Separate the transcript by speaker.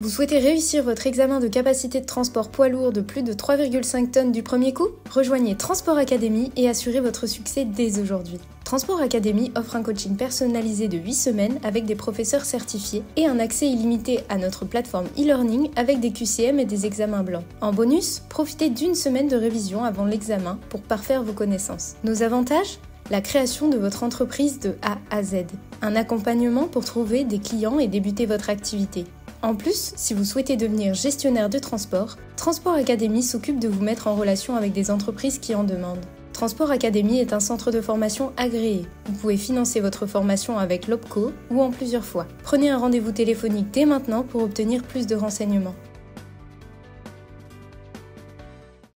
Speaker 1: Vous souhaitez réussir votre examen de capacité de transport poids lourd de plus de 3,5 tonnes du premier coup? Rejoignez Transport Academy et assurez votre succès dès aujourd'hui. Transport Academy offre un coaching personnalisé de 8 semaines avec des professeurs certifiés et un accès illimité à notre plateforme e-learning avec des QCM et des examens blancs. En bonus, profitez d'une semaine de révision avant l'examen pour parfaire vos connaissances. Nos avantages? La création de votre entreprise de A à Z, un accompagnement pour trouver des clients et débuter votre activité, en plus, si vous souhaitez devenir gestionnaire de transport, Transport Academy s'occupe de vous mettre en relation avec des entreprises qui en demandent. Transport Academy est un centre de formation agréé. Vous pouvez financer votre formation avec l'OPCO ou en plusieurs fois. Prenez un rendez-vous téléphonique dès maintenant pour obtenir plus de renseignements.